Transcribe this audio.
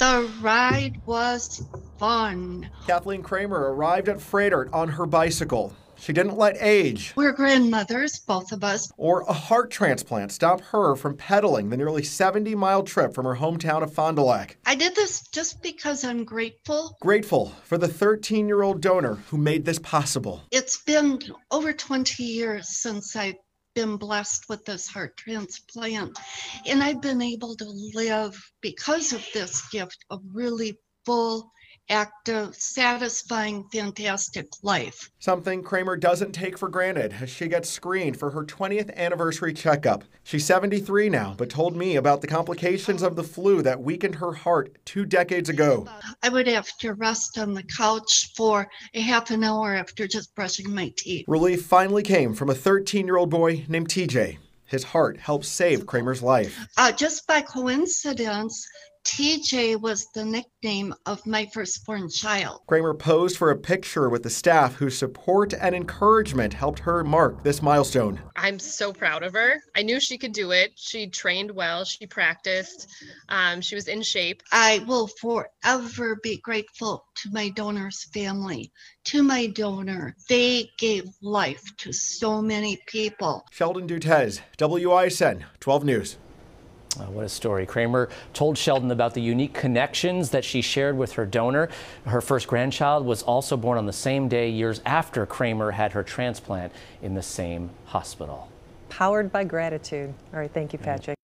The ride was fun. Kathleen Kramer arrived at Froedtert on her bicycle. She didn't let age We're grandmothers, both of us. or a heart transplant stop her from pedaling the nearly 70 mile trip from her hometown of Fond du Lac. I did this just because I'm grateful. Grateful for the 13 year old donor who made this possible. It's been over 20 years since I've been blessed with this heart transplant, and I've been able to live because of this gift a really full, active, satisfying, fantastic life. Something Kramer doesn't take for granted as she gets screened for her 20th anniversary checkup. She's 73 now, but told me about the complications of the flu that weakened her heart two decades ago. I would have to rest on the couch for a half an hour after just brushing my teeth. Relief finally came from a 13 year old boy named TJ. His heart helped save Kramer's life. Uh, just by coincidence, TJ was the nickname of my firstborn child. Kramer posed for a picture with the staff whose support and encouragement helped her mark this milestone. I'm so proud of her. I knew she could do it. She trained well, she practiced, um, she was in shape. I will forever be grateful to my donor's family, to my donor. They gave life to so many people. Sheldon Dutes, WISN 12 News. Uh, what a story. Kramer told Sheldon about the unique connections that she shared with her donor. Her first grandchild was also born on the same day years after Kramer had her transplant in the same hospital. Powered by gratitude. All right, thank you, Patrick.